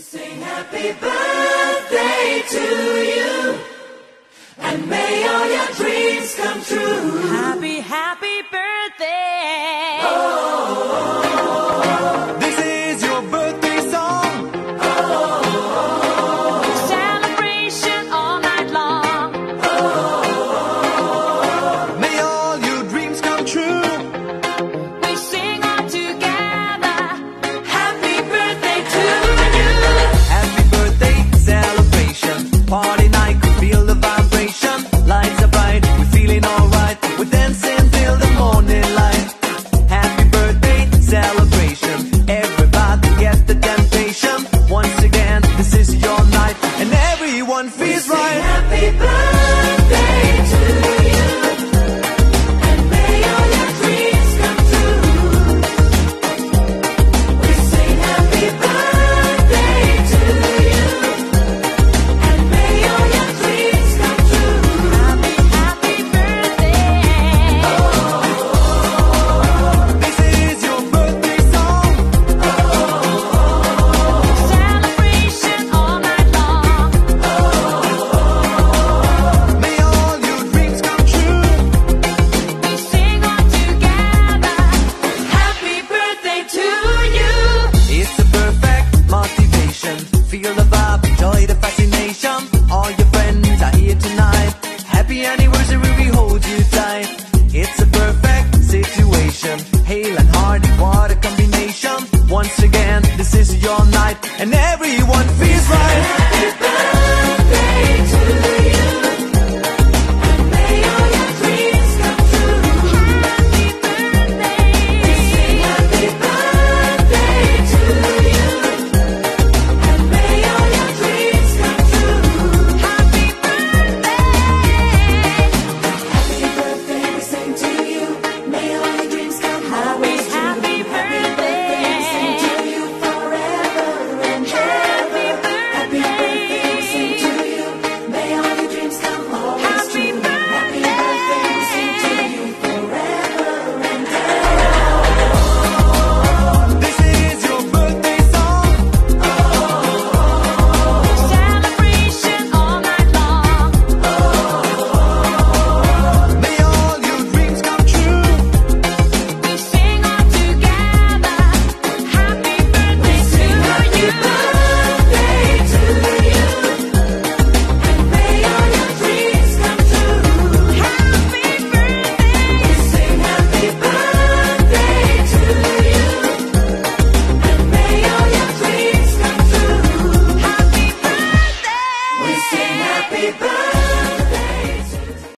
sing happy birthday to you. And may all your dreams come true. Happy, happy. celebration. Everybody gets the temptation. Once again, this is your night, and everyone feels right. Happy birthday. hail and hard, what a combination. Once again, this is your night, and everyone feels right.